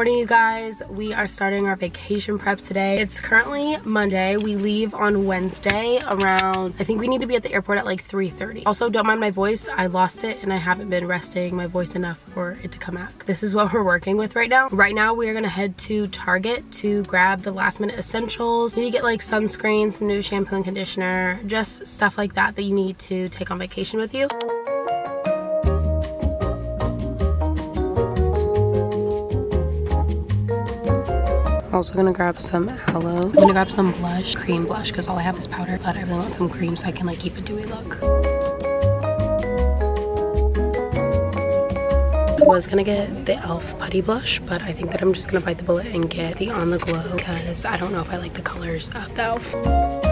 morning you guys. We are starting our vacation prep today. It's currently monday. We leave on wednesday around i think we need to be at the airport at like 3:30. also don't mind my voice. I lost it and i haven't been resting my voice enough for it to come out this is what we're working with right now. Right now we are gonna head to target to grab the last minute essentials. You need to get like sunscreen some new shampoo and conditioner just stuff like that that you need to take on vacation with you also gonna grab some aloe. I'm gonna grab some blush, cream blush, because all I have is powder, but I really want some cream so I can like keep a dewy look. I was gonna get the e.l.f. putty blush, but I think that I'm just gonna bite the bullet and get the On The Glow because I don't know if I like the colors of the e.l.f.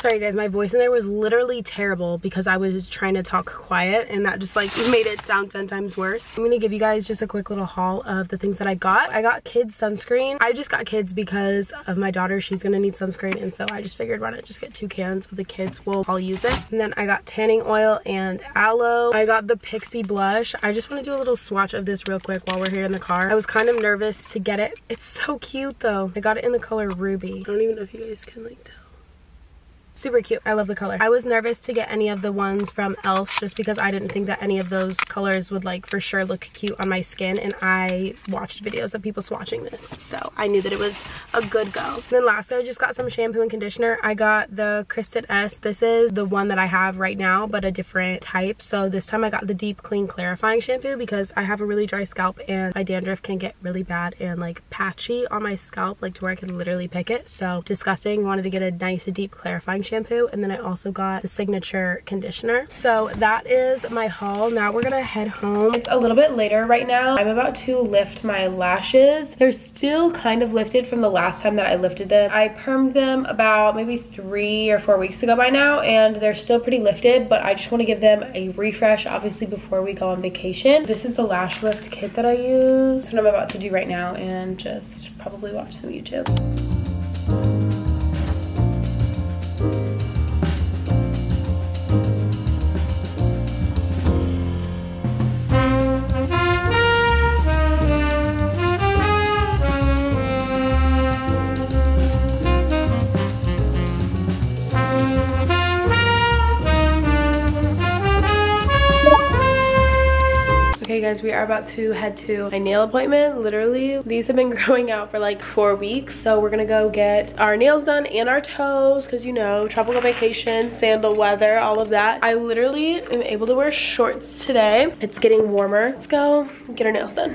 Sorry guys, my voice in there was literally terrible because I was trying to talk quiet and that just like made it sound 10 times worse. I'm gonna give you guys just a quick little haul of the things that I got. I got kids sunscreen. I just got kids because of my daughter. She's gonna need sunscreen and so I just figured why not just get two cans of the kids. We'll all use it. And then I got tanning oil and aloe. I got the Pixi blush. I just wanna do a little swatch of this real quick while we're here in the car. I was kind of nervous to get it. It's so cute though. I got it in the color ruby. I don't even know if you guys can like tell super cute. I love the color. I was nervous to get any of the ones from e.l.f. just because i didn't think that any of those colors would like for sure look cute on my skin and i watched videos of people swatching this so i knew that it was a good go. Then lastly i just got some shampoo and conditioner. I got the Kristin Ess. This is the one that i have right now but a different type so this time i got the deep clean clarifying shampoo because i have a really dry scalp and my dandruff can get really bad and like patchy on my scalp like to where i can literally pick it so disgusting. Wanted to get a nice deep clarifying shampoo and then I also got the signature conditioner. So that is my haul. Now we're gonna head home. It's a little bit later right now. I'm about to lift my lashes. They're still kind of lifted from the last time that I lifted them. I permed them about maybe three or four weeks ago by now and they're still pretty lifted but I just want to give them a refresh obviously before we go on vacation. This is the lash lift kit that I use. That's what I'm about to do right now and just probably watch some YouTube. Okay guys, we are about to head to my nail appointment. Literally, these have been growing out for like four weeks. So we're gonna go get our nails done and our toes because you know, tropical vacation, sandal weather, all of that. I literally am able to wear shorts today. It's getting warmer. Let's go get our nails done.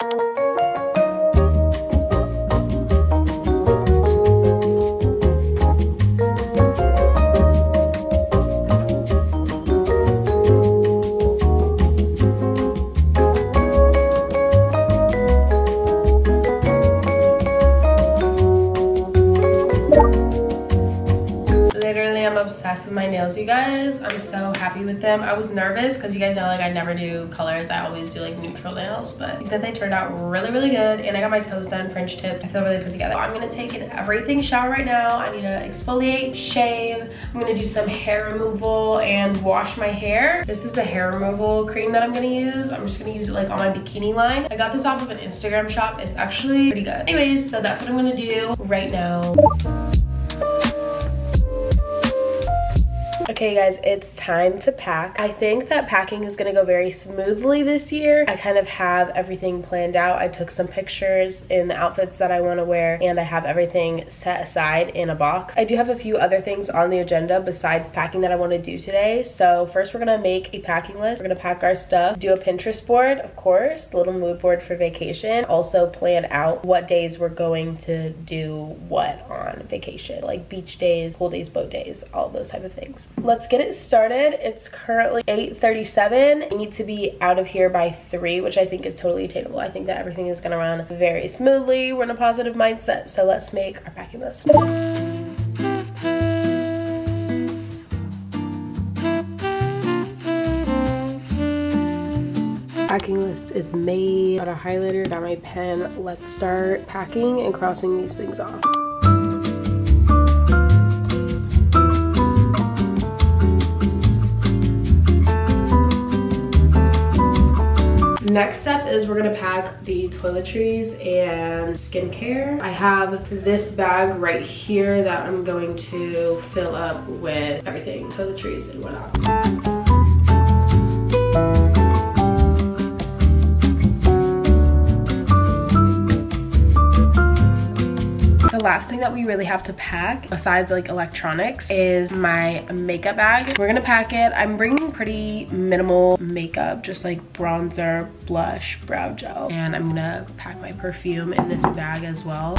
My nails, you guys. I'm so happy with them. I was nervous because you guys know like I never do colors. I always do like neutral nails, but that they turned out really, really good. And I got my toes done, French tipped. I feel really put together. I'm gonna take an everything shower right now. I need to exfoliate, shave. I'm gonna do some hair removal and wash my hair. This is the hair removal cream that I'm gonna use. I'm just gonna use it like on my bikini line. I got this off of an Instagram shop. It's actually pretty good. Anyways, so that's what I'm gonna do right now. Okay guys, it's time to pack. I think that packing is gonna go very smoothly this year. I kind of have everything planned out. I took some pictures in the outfits that I wanna wear and I have everything set aside in a box. I do have a few other things on the agenda besides packing that I wanna do today. So first we're gonna make a packing list. We're gonna pack our stuff, do a Pinterest board, of course, the little mood board for vacation. Also plan out what days we're going to do what on vacation, like beach days, pool days, boat days, all those type of things let's get it started. It's currently 8.37. I need to be out of here by 3, which I think is totally attainable. I think that everything is going to run very smoothly. We're in a positive mindset, so let's make our packing list. packing list is made. Got a highlighter, got my pen. Let's start packing and crossing these things off. Next step is we're gonna pack the toiletries and skincare. I have this bag right here that I'm going to fill up with everything, toiletries and whatnot. Last thing that we really have to pack besides like electronics is my makeup bag. We're gonna pack it. I'm bringing pretty minimal makeup, just like bronzer, blush, brow gel. And I'm gonna pack my perfume in this bag as well.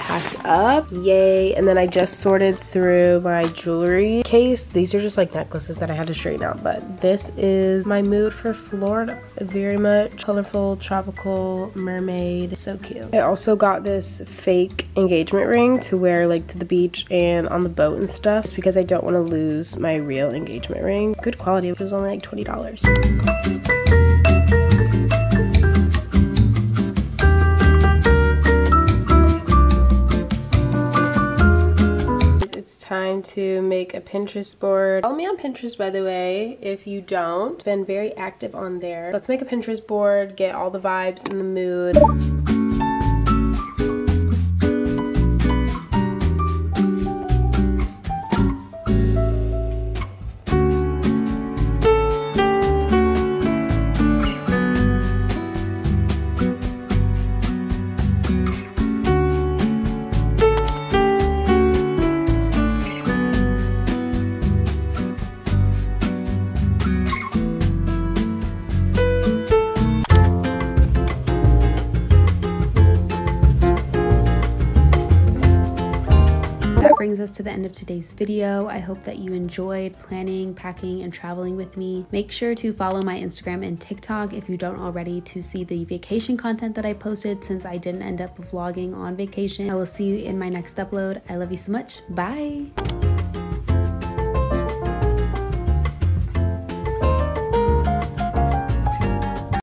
Packed up. Yay. And then I just sorted through my jewelry case. These are just like necklaces that I had to straighten out. But this is my mood for Florida. Very much colorful, tropical, mermaid. So cute. I also got this fake engagement ring to wear like to the beach and on the boat and stuff. Just because I don't want to lose my real engagement ring. Good quality. It was only like $20. Time to make a Pinterest board. Follow me on Pinterest, by the way, if you don't. Been very active on there. Let's make a Pinterest board, get all the vibes in the mood. Us to the end of today's video. I hope that you enjoyed planning, packing, and traveling with me. Make sure to follow my Instagram and TikTok if you don't already to see the vacation content that I posted since I didn't end up vlogging on vacation. I will see you in my next upload. I love you so much. Bye!